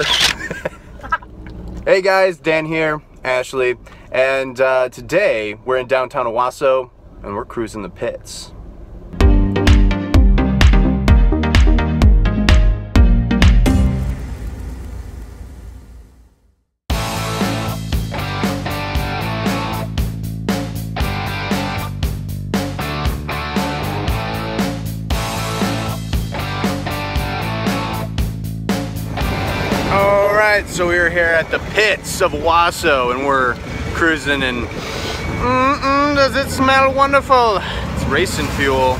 hey guys, Dan here, Ashley, and uh, today we're in downtown Owosso and we're cruising the pits. Right, so we're here at the pits of Owosso and we're cruising and mm-mm, does it smell wonderful? It's racing fuel.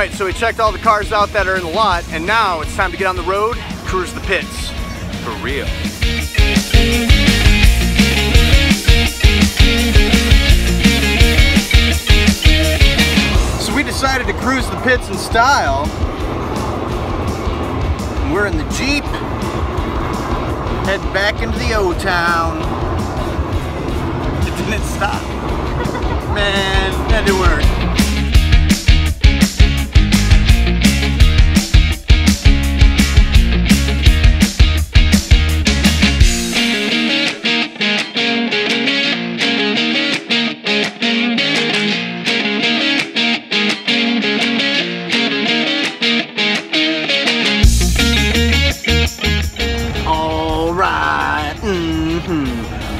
Right, so we checked all the cars out that are in the lot, and now it's time to get on the road, cruise the pits, for real. So we decided to cruise the pits in style. We're in the Jeep, head back into the O-Town. It didn't stop. Man, that didn't work.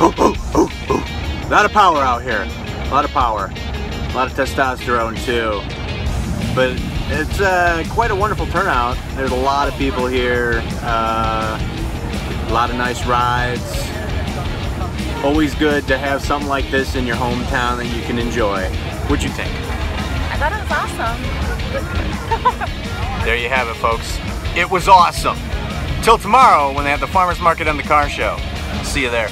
Oh, oh, oh, oh. A lot of power out here. A lot of power. A lot of testosterone too. But it's uh, quite a wonderful turnout. There's a lot of people here. Uh, a lot of nice rides. Always good to have something like this in your hometown that you can enjoy. What'd you think? I thought it was awesome. There you have it, folks. It was awesome. Till tomorrow when they have the farmer's market and the car show. See you there.